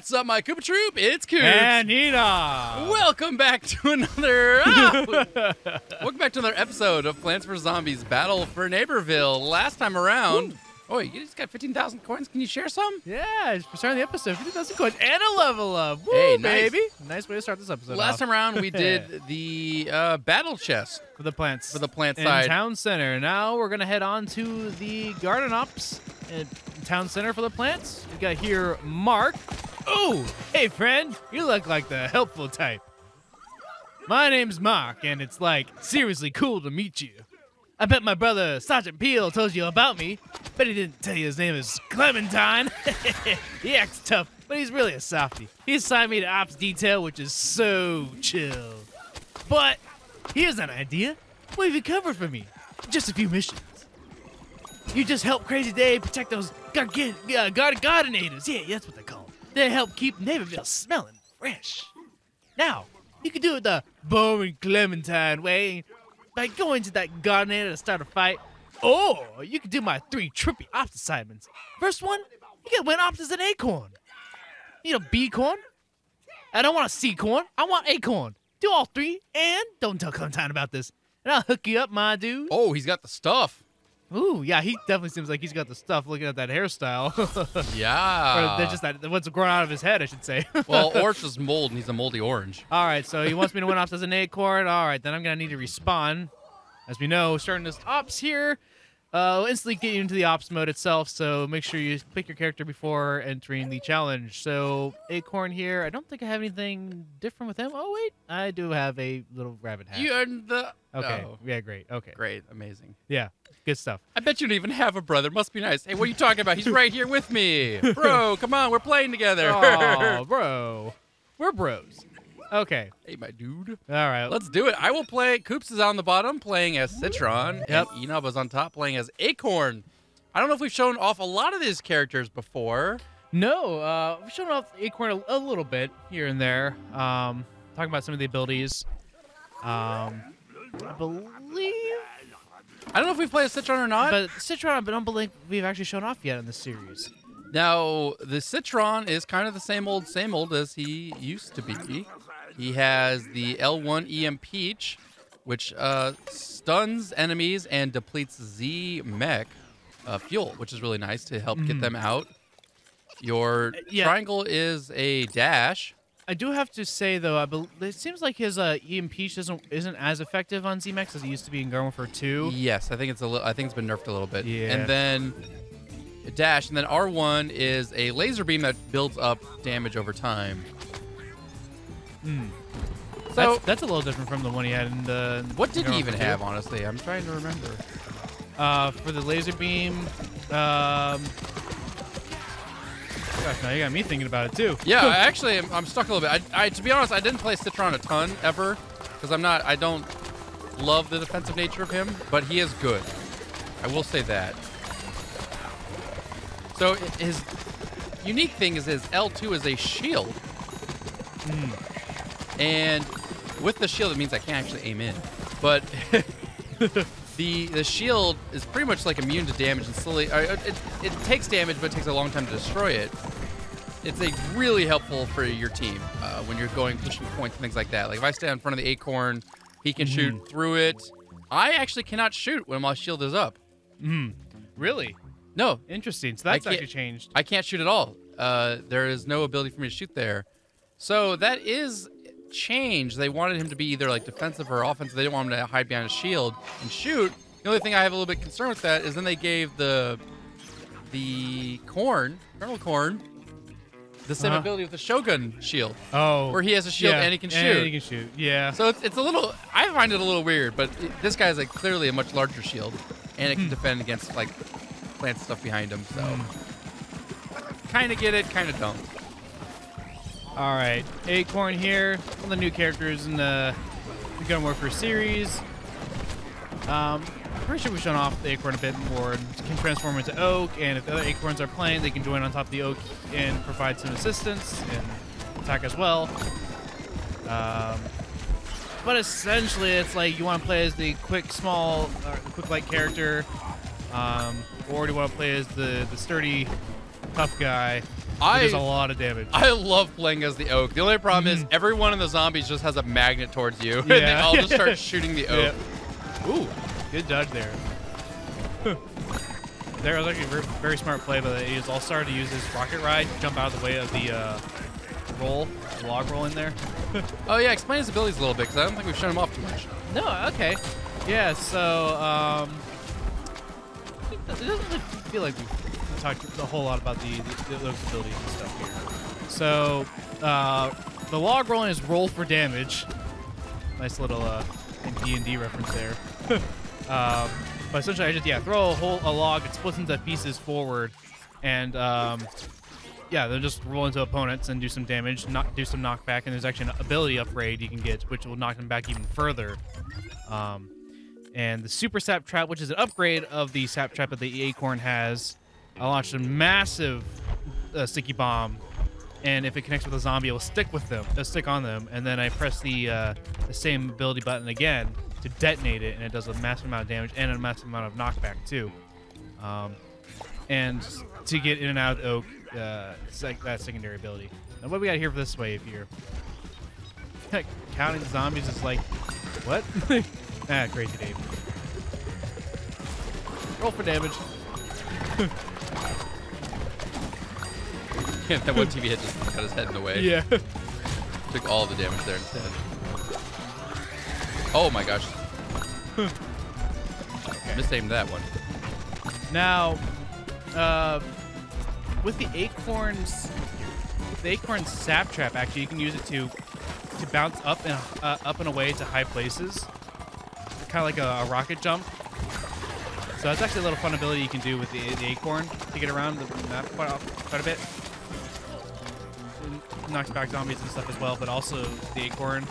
What's up, my Koopa Troop? It's Koops. And Nina. Welcome back to another. Ah! welcome back to another episode of Plants vs Zombies: Battle for Neighborville. Last time around, oh, you just got fifteen thousand coins. Can you share some? Yeah, it's for starting the episode. 15,000 coins and a level up. Woo, Hey, nice. baby. Nice way to start this episode. Last off. time around, we did the uh, battle chest for the plants. for the plant in side. town center. Now we're gonna head on to the garden ops in town center for the plants. We got here Mark. Oh, hey friend, you look like the helpful type. My name's Mark, and it's like seriously cool to meet you. I bet my brother Sergeant Peel told you about me, but he didn't tell you his name is Clementine. he acts tough, but he's really a softie. He assigned me to ops detail, which is so chill. But here's an idea. What have you covered for me? Just a few missions. You just help Crazy Dave protect those gargan- uh, gar- gardenators. Yeah, that's what they call them. They help keep Neighborville smelling fresh. Now, you can do it the boring Clementine way by going to that gardenator to start a fight. Or you can do my three trippy ops assignments. First one, you get win ops as an acorn. You know, B corn? I don't want a C corn. I want acorn. Do all three, and don't tell Clementine about this. And I'll hook you up, my dude. Oh, he's got the stuff. Ooh, yeah, he definitely seems like he's got the stuff looking at that hairstyle. Yeah. or just that what's growing out of his head, I should say. well, orange is mold, and he's a moldy orange. All right, so he wants me to win off as an acorn. All right, then I'm gonna need to respawn. As we know, starting this ops here, uh, will instantly get you into the ops mode itself. So make sure you pick your character before entering the challenge. So acorn here, I don't think I have anything different with him. Oh wait, I do have a little rabbit hat. You earned the. okay, Oh, yeah, great. Okay, great, amazing. yeah, good stuff. I bet you don't even have a brother. Must be nice. Hey, what are you talking about? He's right here with me. Bro, come on, we're playing together. oh, bro, we're bros. Okay, hey, my dude. all right. Let's do it. I will play. Koops is on the bottom playing as Citron. Yep. And Enob is on top playing as Acorn. I don't know if we've shown off a lot of these characters before. No, uh, we've shown off Acorn a, a little bit here and there. Um, talking about some of the abilities. Um, I believe, I don't know if we've played as Citron or not. but Citron, but I don't believe we've actually shown off yet in this series. now, the Citron is kind of the same old, same old as he used to be. He has the L1 EMPeach, which uh, stuns enemies and depletes Z mech uh, fuel, which is really nice to help get Mhm. them out. Your yeah. triangle is a dash. I do have to say though, I it seems like his uh, EMPeach isn't isn't as effective on Z mechs as it used to be in Garden Warfare 2. Yes, I think it's a little. I think it's been nerfed a little bit. Yeah. And then dash, and then R1 is a laser beam that builds up damage over time. Hmm. So That's, that's a little different from the one he had in the. what did Garden he even have? Honestly, I'm trying to remember. Uh, for the laser beam, um. Gosh, now you got me thinking about it too. Yeah, I actually, I'm, I'm stuck a little bit. I, I, to be honest, I didn't play Citron a ton ever because I'm not. I don't love the defensive nature of him, but he is good. I will say that. So his unique thing is his L2 is a shield. Hmm. And with the shield, it means I can't actually aim in. But the the shield is pretty much like immune to damage and slowly. Uh, it, it takes damage, but it takes a long time to destroy it. It's a really helpful for your team uh, when you're going pushing points and things like that. Like if I stand in front of the acorn, he can shoot through it. I actually cannot shoot when my shield is up. Hmm. Really No, interesting. So that's actually changed. I can't shoot at all. Uh, there is no ability for me to shoot there. So that is change. They wanted him to be either like defensive or offensive. They didn't want him to hide behind a shield and shoot. The only thing I have a little bit concerned with that is then they gave the the corn, Kernel Corn, the same Uh-huh. ability with the Shogun shield, Oh, where he has a shield yeah, and he can and shoot. he can shoot. Yeah. So it's, it's a little. I find it a little weird, but it- this guy's like clearly a much larger shield, and it can defend against like plant stuff behind him. So kind of get it, kind of don't. All right, Acorn here, one of the new characters in the, the Garden Warfare series. Um, I'm pretty sure we've shown off the Acorn a bit more. and Can transform into Oak, and if the other Acorns are playing, they can join on top of the Oak and provide some assistance and attack as well. Um, but essentially, it's like you want to play as the quick, small, quick light character, um, or do you want to play as the the sturdy tough guy. I- does a lot of damage. I love playing as the oak. The only problem is every one of the zombies just has a magnet towards you, and they. All just start shooting the oak. Yeah. Ooh, good dodge there. there was actually a very, smart play, but he was all started to use his rocket ride, jump out of the way of the uh, roll, the log roll in there. Oh yeah, explain his abilities a little bit because I don't think we've shown him off too much. No, okay. Yeah, so um, it doesn't feel like we've talked a whole lot about the, the those abilities and stuff here. So uh, the log rolling is roll for damage. Nice little uh, D and D reference there. um, but essentially, I just yeah throw a whole a log, it splits into pieces forward, and um, yeah, they'll just roll into opponents and do some damage, not do some knockback, and there's actually an ability upgrade you can get, which will knock them back even further. Um, and the Super Sap Trap, which is an upgrade of the Sap Trap that the Acorn has, I launched a massive uh, sticky bomb, and if it connects with a zombie, it will stick with them, it'll stick on them, and then I press the uh, the same ability button again to detonate it, and it does a massive amount of damage and a massive amount of knockback too. Um, and to get in and out of oak, uh, sec- that secondary ability. Now, what we got here for this wave here? Counting the zombies is like, what? ah, crazy Dave. Roll for damage. that one TV hit just got his head in the way. Yeah. Took all the damage there instead. Oh my gosh. Misaimed that one. Now, uh, with the acorns, the acorn sap trap, actually, you can use it to to bounce up and uh, up and away to high places, kind of like a, a rocket jump. So that's actually a little fun ability you can do with the, the acorn to get around the map quite, quite a bit. It knocks back zombies and stuff as well, but also the acorn.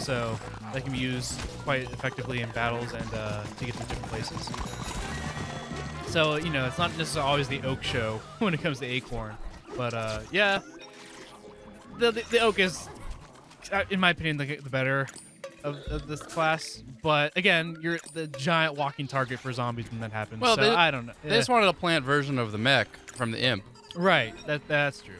So that can be used quite effectively in battles and uh, to get to different places. So you know, it's not necessarily always the oak show when it comes to acorn, but uh, yeah, the, the the oak is, uh, in my opinion, the, the better of, of this class. But again, you're the giant walking target for zombies when that happens. Well, so they- I don't know. They just wanted a plant version of the mech from the imp. right. That that's true.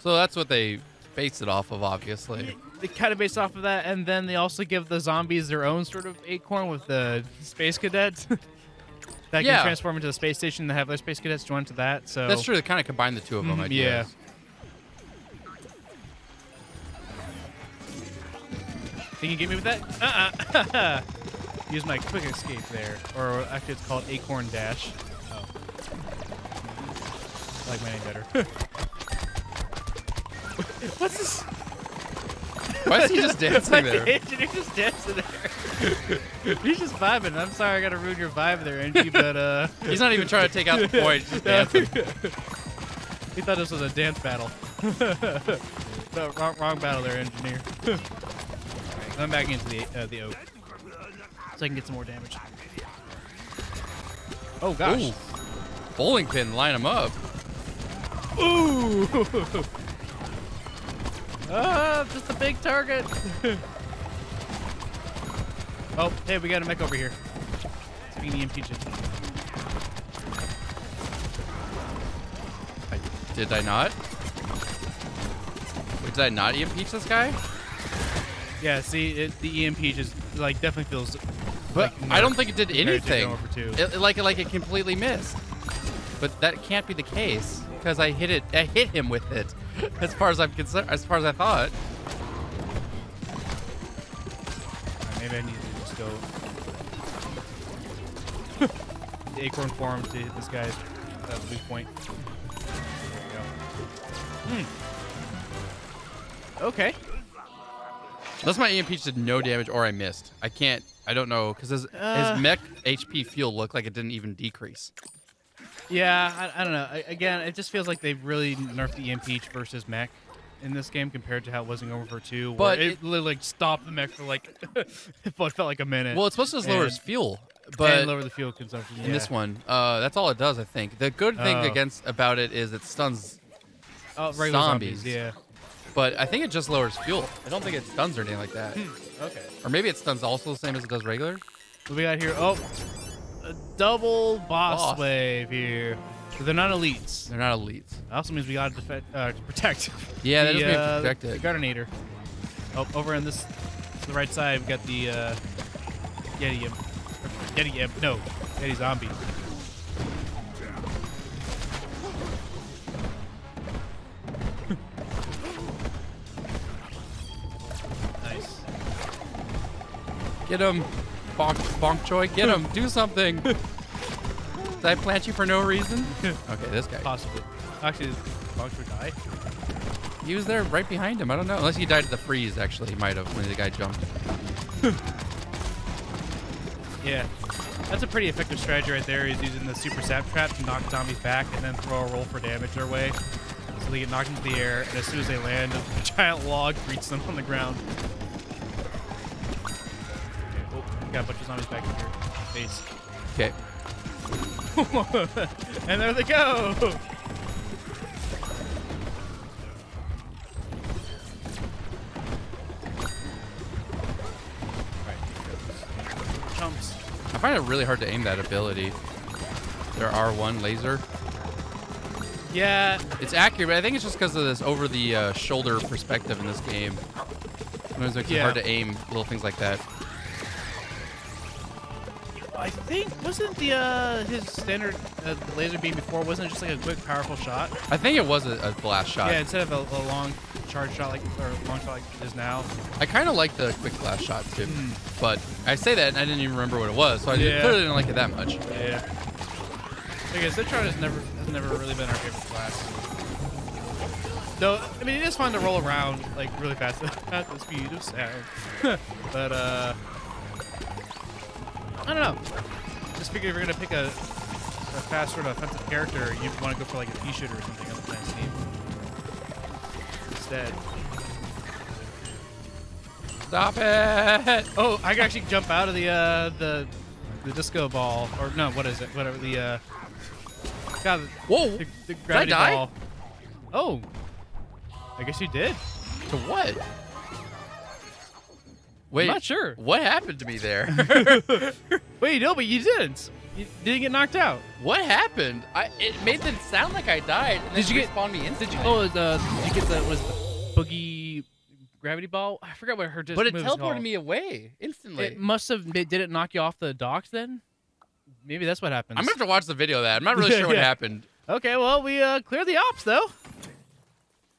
So that's what they based it off of, obviously. They kind of based off of that, and then they also give the zombies their own sort of acorn with the space cadets. that Yeah. can transform into the space station and have their space cadets join to that. So That's true. They kind of combined the two of them. Mhm, I yeah. guess. Think you get me with that? Uh-uh. Use my quick escape there. Or actually it's called Acorn Dash. Oh. I like my name better. What's this? Why is he just dancing there? You're just dancing there. He's just vibing. I'm sorry I gotta ruin your vibe there, Angie, but uh He's not even trying to take out the point. He's just dancing. he thought this was a dance battle. no, wrong, wrong battle there, engineer. I'm back into the uh, the oak, so I can get some more damage. Oh gosh! Ooh. Bowling pin, line him up. Ooh! ah, just a big target. oh, hey, we got a mech over here. Speaking of. I, did I not? Wait, did I not EMP this guy? Yeah, see, it, the EMP just like definitely feels. But like I don't think it did anything. going for two. It, like like it completely missed. But that can't be the case because I hit it. I hit him with it. As far as I'm concerned, as far as I thought. Maybe I need to just go. the acorn form to hit this guy's uh, weak point. There we go. Hmm. Okay. Unless my EMP did no damage or I missed. I can't. I don't know because his, Uh. his mech HP fuel looked like it didn't even decrease. Yeah, I, I don't know. I, again, it just feels like they've really nerfed the EMP versus mech in this game compared to how it was in Over 2. Where But it, it- literally like, stopped the mech for like what felt like a minute. Well, it's supposed to just lower his fuel, and but lower the fuel consumption. in this one, uh, that's all it does. I think the good thing Oh. against about it is it stuns, oh, zombies. zombies. Yeah. But I think it just lowers fuel. I don't think it stuns or anything like that. Okay. Or maybe it stuns also the same as it does regular. What we got here? Oh, a double boss, Boss. wave here. But they're not elites. They're not elites. That also means we gotta defend, uh, to protect. Yeah, that the, does uh, protect The it. Gardenator. Oh, over on this, to the right side, we got the uh, Yeti Imp. Yeti Imp. No, Yeti Zombie. Get him, bonk, bonk Choy. Get him. Do something. Did I plant you for no reason? Okay, this guy. Possibly. Actually, did Bonker die? He was there right behind him. I don't know. Unless he died to the freeze, actually. He might have when the guy jumped. Yeah. That's a pretty effective strategy right there. He's using the super sap trap to knock zombies back and then throw a roll for damage their way. So they get knocked into the air, and as soon as they land, a giant log greets them on the ground. Got a bunch of zombies back in here. Face. Okay. and there they go! I find it really hard to aim that ability. Their R1 laser. Yeah, It's accurate, but I think it's just because of this over the uh, shoulder perspective in this game. Sometimes it makes it hard to aim little things like that. I think wasn't the uh his standard uh, laser beam before wasn't it just like a quick powerful shot? I think it was a, a blast shot. Yeah, instead of a, a long charge shot like or long shot like it is now. I kind of like the quick blast shot too, Hmm. but I say that and I didn't even remember what it was, so I Yeah. clearly didn't like it that much. Yeah. I guess Citron has never has never really been our favorite class. Though I mean it is fun to roll around like really fast at the speed of sound. but uh I don't know. Just figured if you're gonna pick a, a fast sort of offensive character, you'd want to go for like a pea shooter or something on the planet's team. Instead. Stop it! Oh, I can actually jump out of the uh the the disco ball or no, what is it? Whatever the uh God, Whoa! the, the I die? ball. Oh, I guess you did. To what? Wait, I'm not sure. What happened to me there? Wait, no, but you didn't. You didn't get knocked out. what happened? I it made it sound like I died. Did you get- respawn me instantly? Oh, the did you get the was the boogie gravity ball? I forgot what her. but it teleported called. me away instantly. It must have. Did it knock you off the docks then? Maybe that's what happened. I'm gonna have to watch the video of that. I'm not really sure what Yeah. happened. Okay, well we uh cleared the ops though.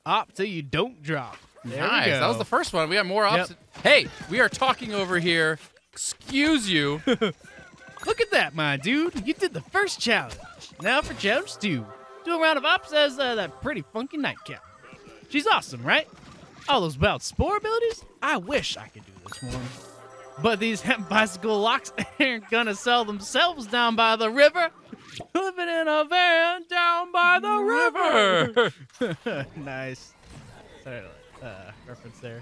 Op till you don't drop. There nice. That was the first one. We got more ops. Hey, we are talking over here. Excuse you. Look at that, my dude. You did the first challenge. Now for challenge two. Do a round of ops as uh, that pretty funky nightcap. She's awesome, right? All those wild spore abilities? I wish I could do this one. But these hemp bicycle locks aren't gonna sell themselves down by the river. Living in a van down by the river. nice. Sorry, uh, reference there.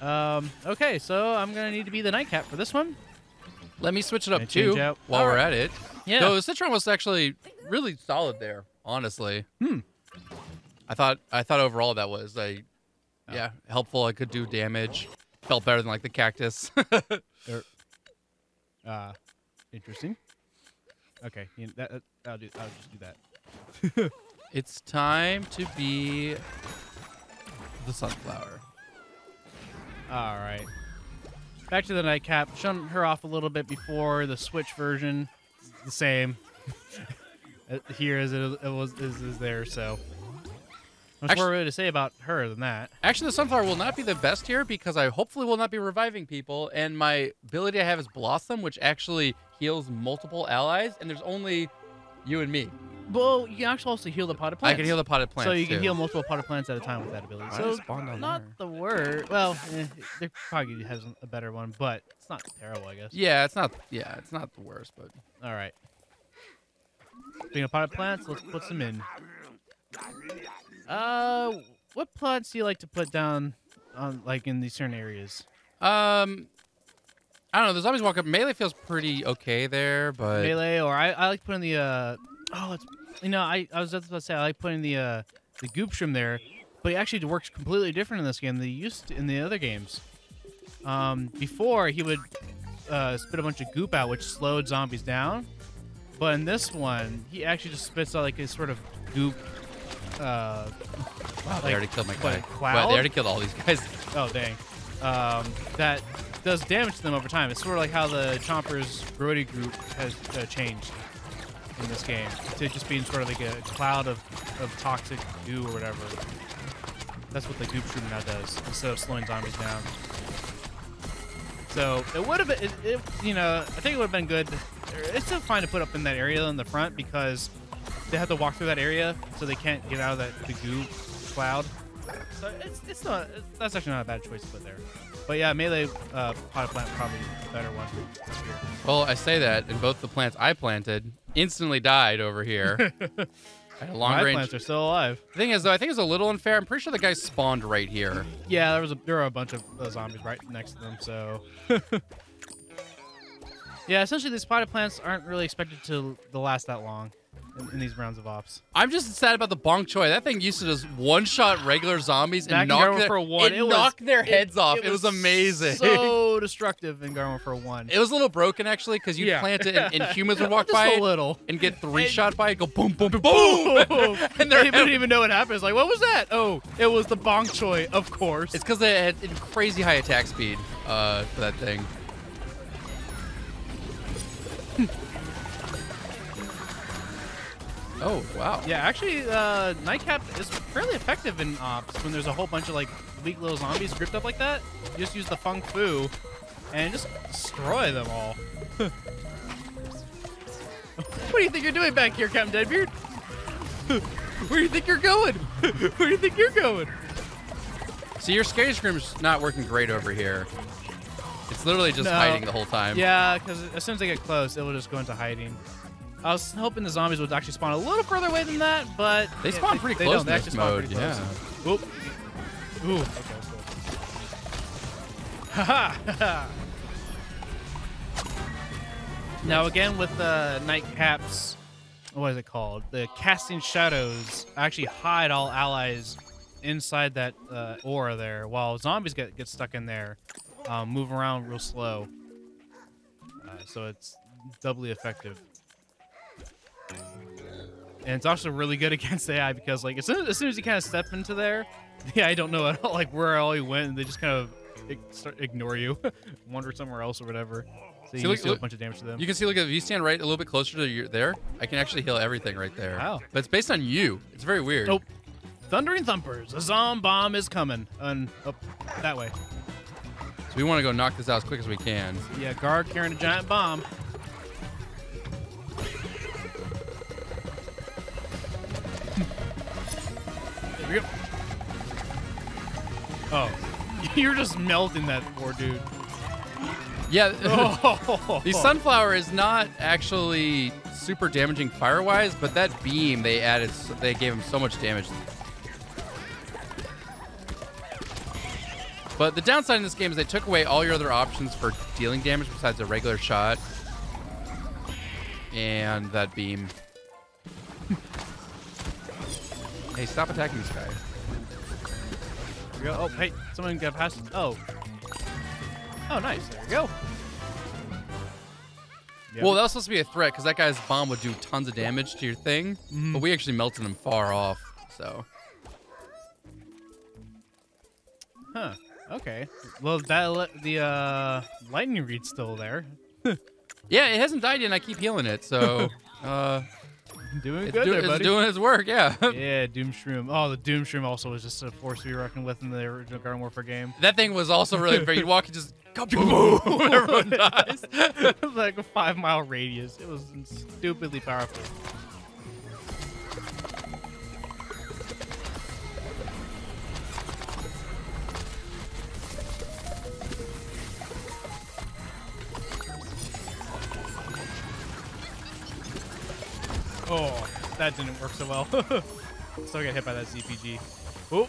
Um, okay, so I'm gonna need to be the nightcap for this one. Let me switch it up too out. while All we're right. at it. Yeah. So Citron was actually really solid there, honestly. Hmm. I thought I thought overall that was a Oh. yeah, helpful. I could do damage. Felt better than like the cactus. Uh, interesting. Okay, you that, that- I'll do. I'll just do that. it's time to be the sunflower. All right. Back to the nightcap. Showing her off a little bit before the Switch version. The same Uh, here as it, it was is, is there. So much more really to say about her than that. Actually, the sunflower will not be the best here because I hopefully will not be reviving people, and my ability I have is Blossom, which actually heals multiple allies, and there's only you and me. Well, you can actually also heal the potted plants. I can heal the potted plants. So you can too. heal multiple potted plants at a time with that ability. I So not there. the word. Well, eh, there probably has a better one, but it's not terrible, I guess. Yeah, it's not. Yeah, it's not the worst, but All right. Speaking of potted plants, let's put some in. Uh, what plants do you like to put down on like in these certain areas? um, I don't know. The zombies walk up. Melee feels pretty okay there, but Melee, or I, I like putting the uh oh, it's you know I, I was just about to say I like putting the uh the goop shroom there, but it actually works completely different in this game than it used to in the other games. Um, before he would uh, spit a bunch of goop out, which slowed zombies down. But in this one, he actually just spits out like a sort of goop. Uh, Wow, they like, already killed my guy. cloud? they already killed all these guys. oh dang. Um, that does damage to them over time. It's sort of like how the Chompers Brody group has uh, changed in this game to just being sort of like a cloud of, of toxic goo or whatever. That's what the goop shooter now does instead of slowing zombies down. So it would have been, it, it, you know, I think it would have been good. It's still fine to put up in that area in the front because they have to walk through that area, so they can't get out of that the goo cloud. So it's, it's not. That's actually not a bad choice to put there. But yeah, melee uh, potted plant probably better one. Well, I say that, and both the plants I planted instantly died over here. At a long My range. plants are still alive. The thing is, though, I think it's a little unfair. I'm pretty sure the guy spawned right here. Yeah, there was a, there were a bunch of uh, zombies right next to them. So yeah, essentially these potted plants aren't really expected to, to last that long in, in these rounds of ops. I'm just sad about the Bonk Choy. That thing used to just one-shot regular zombies and knock their, for one, it it was- knocked their it- heads off. It, was, was amazing. So destructive in Garden for one. it was a little broken actually because you Yeah. plant it and, and humans would walk Just by a it little. and get three And- shot by it, go boom, boom, boom, Boom! and their they didn't even know what happened. It's like, what was that? Oh, it was the Bonk Choy, of course. It's because they had crazy high attack speed uh, for that thing. Oh wow! Yeah, actually, uh, Nightcap is fairly effective in ops when there's a whole bunch of like weak little zombies grouped up like that. You just use the Fung Fu and just destroy them all. what do you think you're doing back here, Captain Deadbeard? Where do you think you're going? Where do you think you're going? See, your scary scream's not working great over here. It's literally just No. hiding the whole time. Yeah, because as soon as they get close, it will just go into hiding. I was hoping the zombies would actually spawn a little further away than that, but They yeah, spawn pretty they close don't. They actually this spawn mode, pretty close. yeah. Oop. Ooh. Okay. Cool. Haha. now again with the nightcaps, what is it called? The casting shadows actually hide all allies inside that uh, aura there, while zombies get get stuck in there, um, move around real slow. Uh, so it's doubly effective. And it's also really good against AI because, like, as soon as, soon as you kind of step into there, the AI don't know at all, like, where all you went, and they just kind of start, ignore you, wander somewhere else or whatever. So you See, can look- do a bunch of damage to them. You can see, look, if you stand right a little bit closer to your there, I can actually heal everything right there. Wow. But it's based on you. It's very weird. Nope. Thundering Thumpers, a Zom bomb is coming. And up that way. So we want to go knock this out as quick as we can. Yeah, guard carrying a giant bomb. Go. Oh, you're just melting that poor dude. Yeah. Oh, the sunflower is not actually super damaging fire-wise, but that beam they added, they gave him so much damage. But the downside in this game is they took away all your other options for dealing damage besides a regular shot and that beam. Hey, stop attacking this guy. There we go. Oh, hey, someone got past. Oh. Oh, nice. There we go. Yeah, Well, that was supposed to be a threat because that guy's bomb would do tons of damage to your thing, Mhm. but we actually melted him far off. So Huh. Okay. Well, that le- the uh, lightning reed's still there. yeah, it hasn't died yet. and I keep healing it, so uh, Doing it's, good do- there, it's doing its work. Yeah. yeah, Doom Shroom. Oh, the Doom Shroom also was just a force to be reckoned with in the original Garden Warfare game. that thing was also really fair. You'd walk and just kaboom, everyone dies. It was like a five mile radius. It was stupidly powerful. Oh, that didn't work so well. Still get hit by that ZPG. Oh,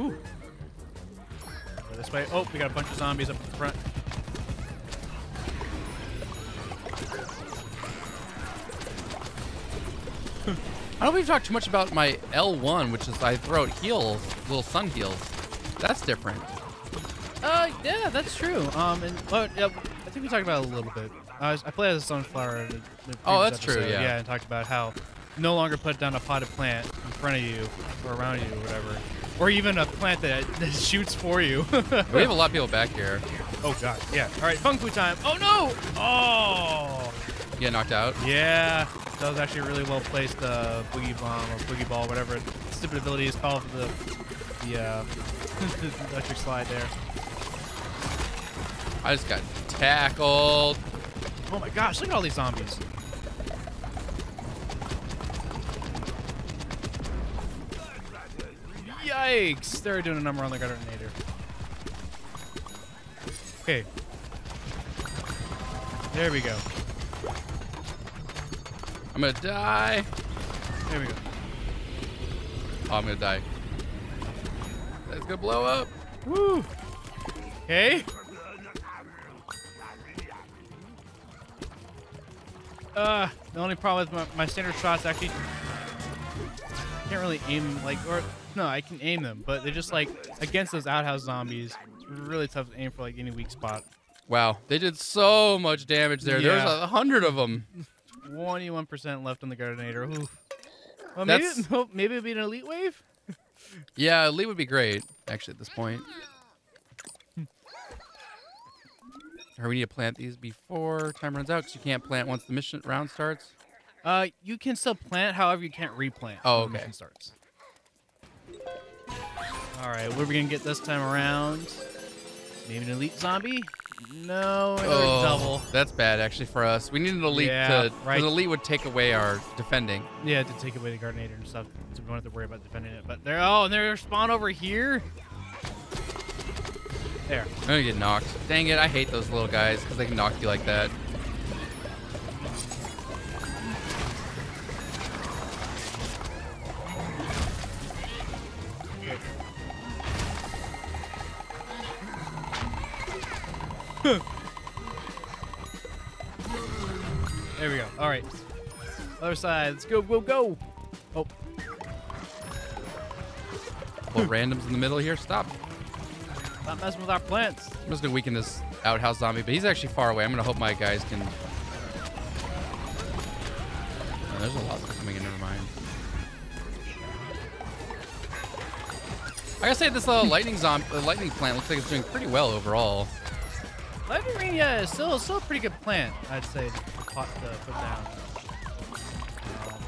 ooh. Go this way. Oh, we got a bunch of zombies up in the front. I don't think we've talked too much about my L1, which is I throw out heals, little sun heals. That's different. Uh, yeah, that's true. Um, and well, yeah, I think we talked about it a little bit. I, was, I played as a sunflower. The, the Oh, that's true, yeah. Yeah, and talked about how no longer put down a potted plant in front of you or around you or whatever, or even a plant that, that shoots for you. We have a lot of people back here. oh god, yeah. All right, kung fu time. Oh no! Oh, You get knocked out. yeah. That was actually a really well placed uh, boogie bomb or boogie ball, whatever stupid ability is called for the the, uh, the electric slide there. I just got tackled. Oh my gosh, look at all these zombies. Yikes! They're doing a number on the Gardinator. Okay. There we go. I'm gonna die. There we go. Oh, I'm gonna die. That's gonna blow up. Woo! Okay. Uh, the only problem with my, my standard shots actually can't really aim like or no, I can aim them, but they're just like against those outhouse zombies. It's really tough to aim for like any weak spot. Wow, they did so much damage there. There's a hundred of them. Twenty-one percent left on the Gardinator. Oof. Well, maybe maybe it'd be an elite wave. Yeah, Lee would be great, actually, at this point. Or we need to plant these before time runs out, because you can't plant once the mission round starts. Uh, you can still plant, however, you can't replant. Oh, okay. mission starts. All right, what are we gonna get this time around? Maybe an elite zombie? No, another double. Oh, That's bad, actually, for us. We need an elite Yeah, to. right. An elite would take away our defending. Yeah, to take away the Gardinator and stuff, so we don't have to worry about defending it. But they're oh, and they're spawn over here. There. I'm gonna get knocked. Dang it, I hate those little guys, because they can knock you like that. There we go. All right. Other side. Let's go, go, go. Oh, Little randoms in the middle here. Stop. Not messing with our plants. I'm just gonna weaken this outhouse zombie, but he's actually far away. I'm gonna hope my guys can. Oh, there's a lot coming in. Never mind. I gotta say, this uh, lightning zombie, uh, lightning plant looks like it's doing pretty well overall. Lightning Reed, yeah, is still, still a pretty good plant, I'd say, to put, to put down. Um,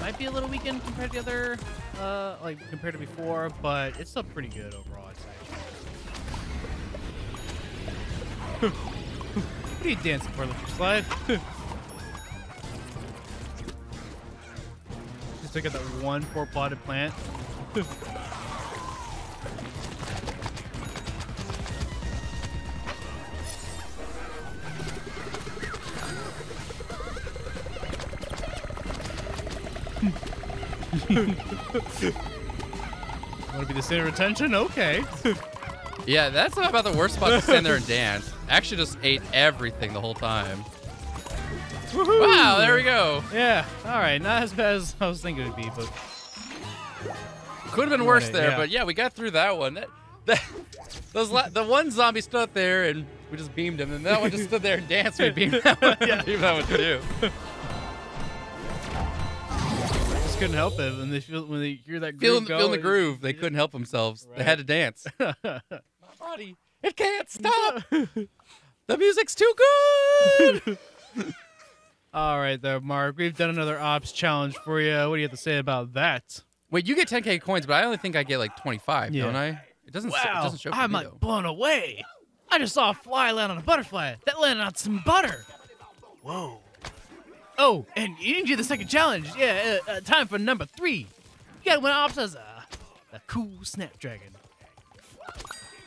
might be a little weakened compared to the other, uh, like compared to before, but it's still pretty good overall, what are you dancing for, Electric Slide? Just took out that one poor plotted plant. Want to be the center of attention? Okay. Yeah, that's about the worst spot to stand there and dance. Actually, just ate everything the whole time. Wow, there we go. Yeah. All right. Not as bad as I was thinking it'd be, but Could have been worse Right, there, yeah. but yeah, we got through that one. That, that, those the one zombie stood up there and we just beamed him, and that one just stood there and danced. We beamed that one. Yeah. beamed that one too. just couldn't help it when they feel when they hear that groove Feeling, go, feeling the groove, they couldn't help themselves. They had to dance. My body, it can't stop. the music's too good. All right, there, Mark. We've done another ops challenge for you. What do you have to say about that? Wait, you get 10k coins, but I only think I get like 25, Yeah. don't I? It doesn't. s- it Wow, doesn't show I'm me like though. blown away. I just saw a fly land on a butterfly that landed on some butter. Whoa. Oh, and you didn't do the second challenge. Yeah, uh, uh, time for number three. You gotta win ops as a, a cool snapdragon.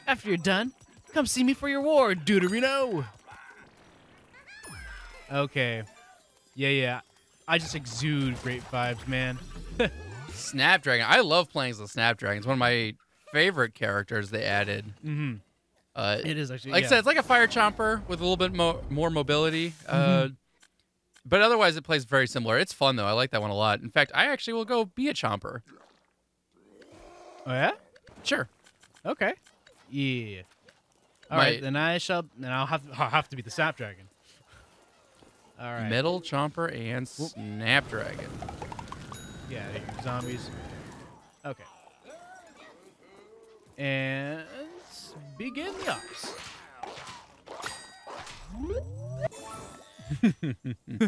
After you're done, come see me for your reward, Deuterino. Okay. Yeah, yeah. I just exude great vibes, man. Snapdragon. I love playing as the Snapdragon. It's one of my favorite characters they added. mm-hmm. Uh, It is actually. like yeah. I said, it's like a fire chomper with a little bit mo- more mobility. Uh, Mm-hmm. but otherwise, it plays very similar. It's fun though. I like that one a lot. In fact, I actually will go be a chomper. Oh yeah. Sure. Okay. Yeah. All My- right, then I shall. Then I'll have. I'll have to be the snapdragon. All right. Metal Chomper and Snapdragon. Yeah, you zombies. Okay. And begin the ops.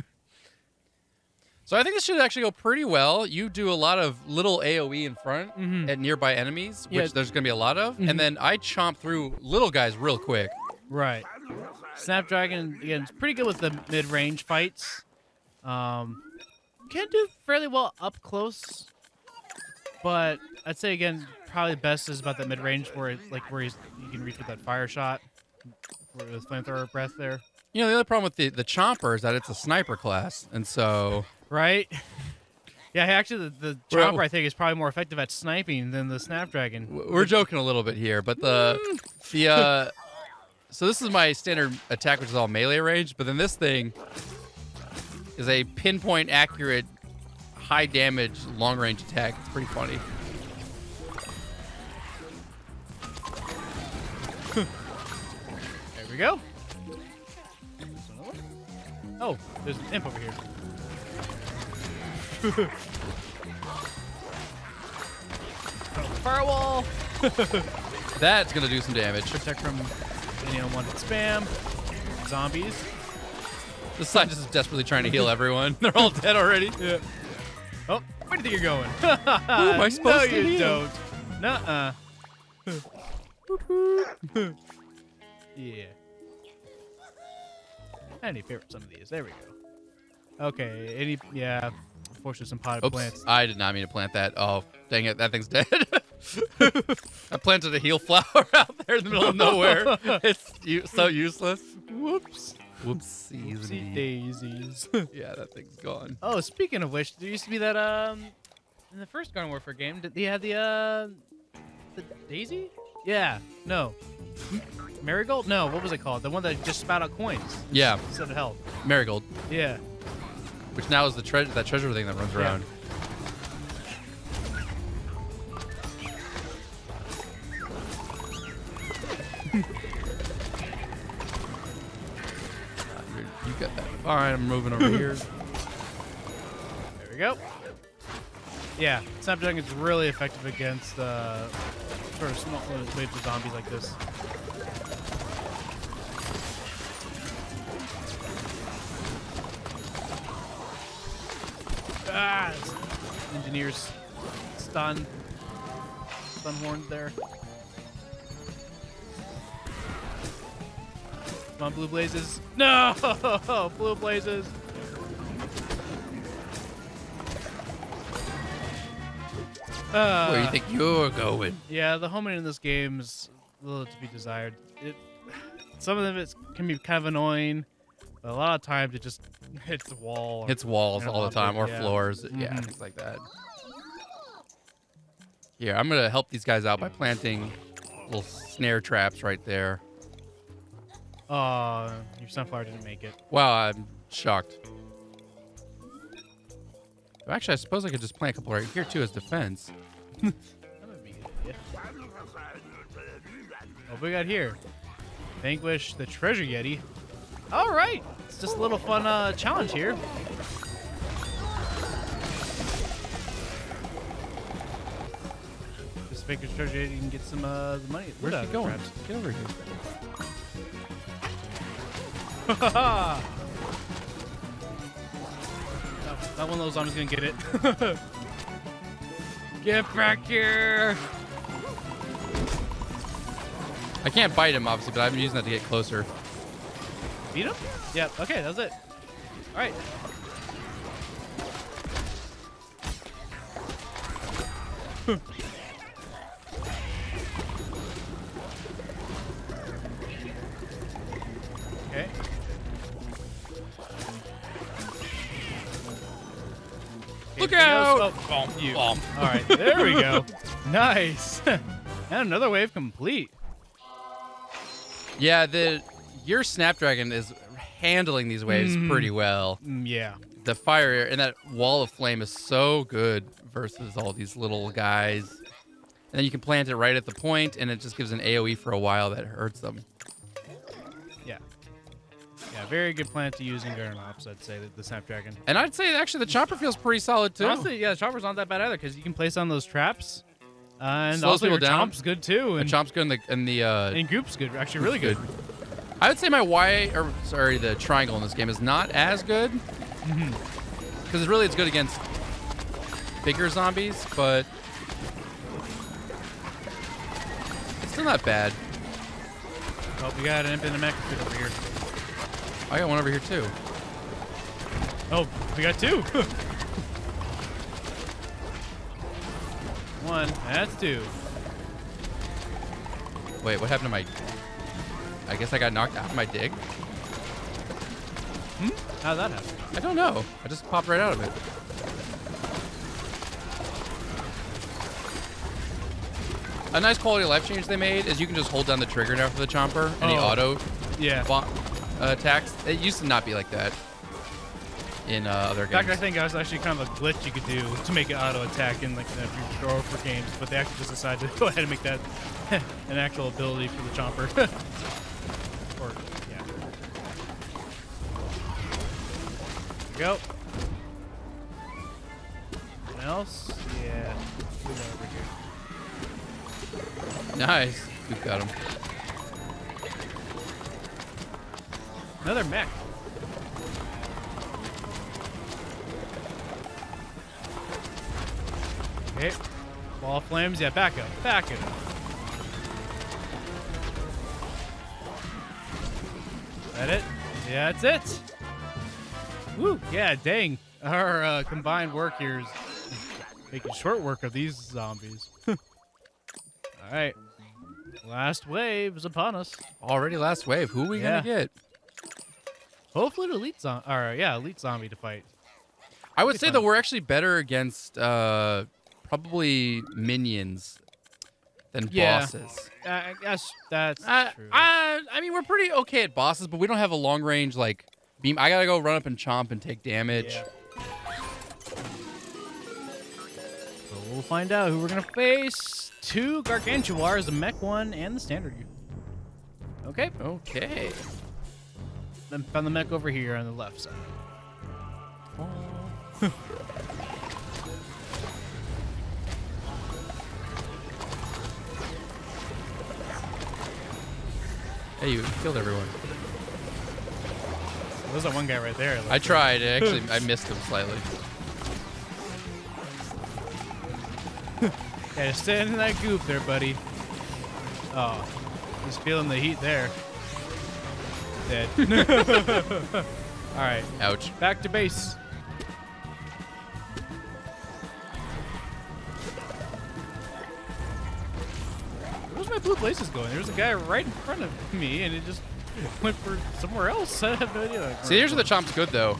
So I think this should actually go pretty well. You do a lot of little AoE in front Mhm. at nearby enemies, which Yeah. there's going to be a lot of, Mhm. and then I chomp through little guys real quick. Right. Snapdragon again, it's pretty good with the mid-range fights. Um, can do fairly well up close, but I'd say again probably best is about that mid-range where it, like where he's you can reach with that fire shot, with flamethrower breath there. You know, the other problem with the, the Chomper is that it's a sniper class, and so Right. Yeah, actually, the, the We're- Chomper I think is probably more effective at sniping than the snapdragon. we're joking a little bit here, but the the uh, so this is my standard attack, which is all melee range, but then this thing is a pinpoint accurate, high damage, long range attack. It's pretty funny. There we go. Oh, there's an imp over here. Firewall. That's gonna do some damage. Protect from any unwanted spam. Zombies. This side just is desperately trying to heal everyone. They're all dead already. Yeah. Oh, where do you think you're going? Who am I supposed no, to you heal? don't. Nuh-uh. yeah. I need to favorite some of these. There we go. Okay. Any? Yeah. Unfortunately, some potted Oops, plants. I did not mean to plant that. Oh, dang it, that thing's dead. I planted a heal flower out there in the middle of nowhere. It's so useless. Whoops. Whoopsies. Oopsie daisies. Yeah, that thing's gone. oh, speaking of which, there used to be that um in the first Garden Warfare game. Did they had the uh the Daisy? Yeah. No. Marigold? No. What was it called? The one that just spat out coins Yeah, instead of health. marigold, Yeah. Which now is the treasure that treasure thing that runs Yeah. around. You got that. All right, I'm moving over here. There we go. Yeah, Snapdragon is really effective against uh, sort of small waves of zombies like this. Engineers stun, stun horns there. Come on, blue blazes. No, blue blazes. Uh, Where do you think you're going? yeah, the homing in this game is a little to be desired. It, some of it can be kind of annoying, but a lot of times it just hits wall. Hits walls all the time, or yeah. floors. Yeah, Mhm. things like that. Here, I'm gonna help these guys out by planting little snare traps right there. Uh, your sunflower didn't make it. Wow, I'm shocked. Actually, I suppose I could just plant a couple right here too as defense. That would be good. What we got here? Vanquish the treasure yeti. All right, it's just a little fun uh, challenge here. Just vanquish treasure yeti and get some uh, the money. Where's loot out he going? traps. Get over here. No, not one of those. I'm just gonna get it. get back here! I can't bite him, obviously, but I'm using that to get closer. Beat him? Yeah. Okay, that's it. All right. okay. Look Anything out! Oh, bomb you. Bomb. All right, there we go. nice. and another wave complete. Yeah, the your Snapdragon is handling these waves Mhm. pretty well. Mm, yeah. The fire and that wall of flame is so good versus all these little guys. And then you can plant it right at the point, and it just gives an AOE for a while that hurts them. Yeah. Yeah, very good plant to use in Garden Ops, I'd say, the, the Snapdragon. And I'd say actually the Chomper feels pretty solid too. Honestly, yeah, the Chomper's not that bad either because you can place on those traps. Uh, and Slows also people your down. chomp's good too. and And, chomp's good in the in the uh, and group's good, actually really good. I would say my Y or sorry the triangle in this game is not as good Mm-hmm. because really it's good against bigger zombies, but it's still not bad. Oh, we got an imp and a mech over here. I got one over here too. Oh, we got two. One, that's two. Wait, what happened to my? I guess I got knocked out of my dig. How'd that happen? I don't know. I just popped right out of it. A nice quality of life change they made is you can just hold down the trigger now for the chomper and Oh. auto Yeah. uh, attacks. It used to not be like that in uh, other games. In fact, I think that was actually kind of a glitch you could do to make it auto attack in like the for games, but they actually just decided to go ahead and make that an actual ability for the chomper. go. Anything else? Yeah. Move over here. Nice. We've got him. Another mech. Okay. Wall of flames. Yeah, back up. Back up. That it? Yeah, that's it. Woo. Yeah, dang. Our uh, combined work here is making short work of these zombies. All right. Last wave is upon us. Already last wave. Who are we Yeah. gonna get? Hopefully, an elite zombie. Or yeah, elite zombie to fight. I would say fun. that we're actually better against uh, probably minions than Yeah. bosses. Uh, I guess that's Uh, true. I, I mean, we're pretty okay at bosses, but we don't have a long range like beam. I gotta go run up and chomp and take damage. Yeah. So we'll find out who we're gonna face. Two Gargantuars, the mech one, and the standard. Okay, Okay. then found the mech over here on the left side. Hey, you killed everyone. There's that one guy right there. I tried. Actually, I missed him slightly. Yeah, just stand in that goop there, buddy. Oh, just feeling the heat there. Dead. All right, Ouch. back to base. Where's my blue places going? There's a guy right in front of me, and it just went for somewhere else. I have no idea. See, here's where the chomp's good though.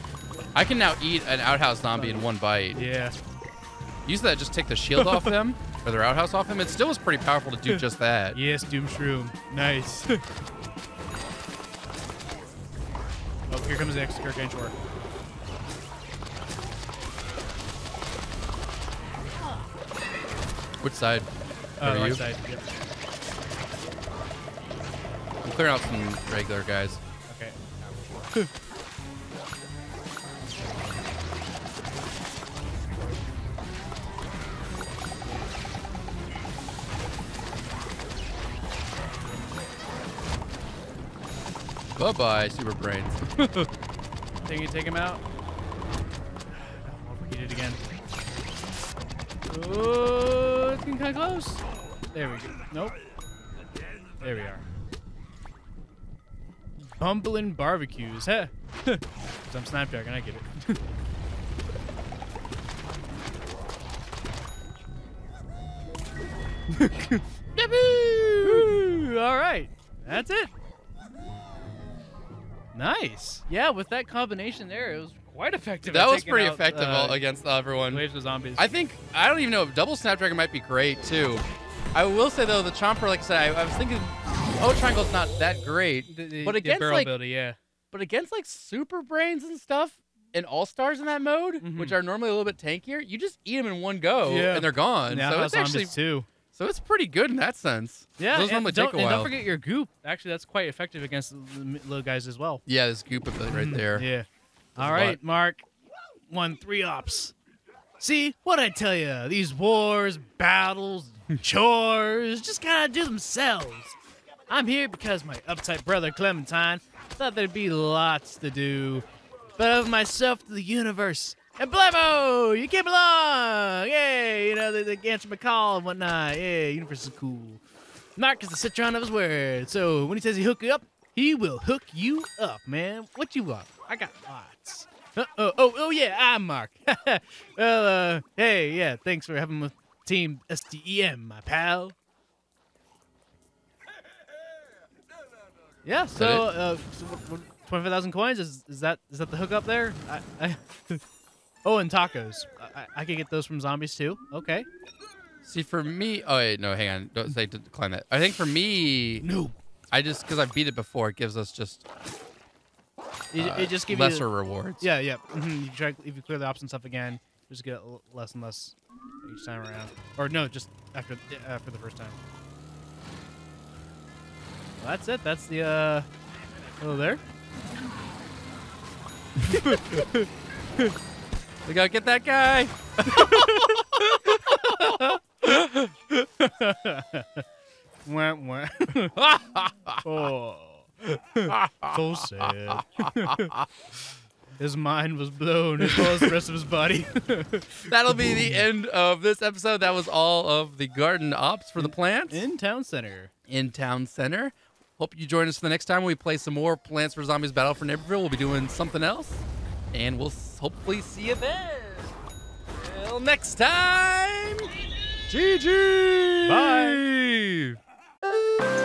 I can now eat an outhouse zombie in one bite. Yeah. Use that, just take the shield off them or their outhouse off them. It still is pretty powerful to do just that. Yes, Doom Shroom. Nice. oh, here comes the Gargantuar. Which side? Uh, right you? side. Yep. Clearing out some regular guys. Okay. Bye bye, super brains. Think you take him out? Overheated again. Oh, it's getting kind of close. There we go. Nope. There we are. Bumbling barbecues. Huh? 'Cause I'm Snapdragon, I get it. All right. That's it. Nice. Yeah, with that combination there, it was quite effective. That was pretty out, effective uh, against everyone. waves of zombies. I think I don't even know. Double Snapdragon might be great too. I will say though, the Chomper, like I said, I, I was thinking, oh, Triangle's not that great, The- but the against barrel like, ability, yeah. but against like Super Brains and stuff, and All Stars in that mode, Mhm. which are normally a little bit tankier, you just eat them in one go Yeah. and they're gone. Yeah, so it's actually too. So it's pretty good in that sense. Yeah, Those normally don't, take a and don't forget your goop. Actually, that's quite effective against the little guys as well. yeah, this goop ability right there. Yeah. All right. Mark. One three ops. See what I tell you? These wars, battles, chores just kind of do themselves. I'm here because my uptight brother Clementine thought there'd be lots to do, but of myself to the universe. And blammo, you came along. Yay, you know the, the answer my call and whatnot. Yeah, universe is cool. Mark is the citron of his word. So when he says he hook you up, he will hook you up, man. What you want? I got lots. Uh, oh, oh, oh, yeah, I'm Mark. well, uh, hey, yeah, thanks for having me. Team STEM, my pal. Yeah, so, uh, so what, 25,000 coins, is, is that is that the hookup there? I, I oh, and tacos. I, I, I could get those from zombies too. Okay. See, for me, oh wait, no, hang on, don't say to decline that. I think for me, No. I just because I've beat it before, it gives us just It, uh, it just gives you lesser rewards. Yeah, yeah. hmm You try if you clear the ops and stuff again, you just get less and less each time around. Or no, just after after the first time. Well, that's it. That's the uh. Oh, there. We gotta get that guy. Wah, wah. oh, so sad. his mind was blown as well as the rest of his body. That'll be the end of this episode. That was all of the garden ops for the plants In town center. in town center. Hope you join us for the next time we play some more Plants vs. Zombies Battle for Neighborville. We'll be doing something else, and we'll hopefully see you then. Till next time, GG! Bye!